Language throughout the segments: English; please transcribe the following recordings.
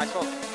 回します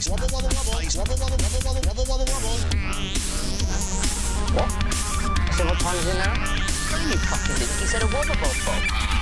Nice one. What? I said, what time is it now? No, you fucking. You said a bob bob.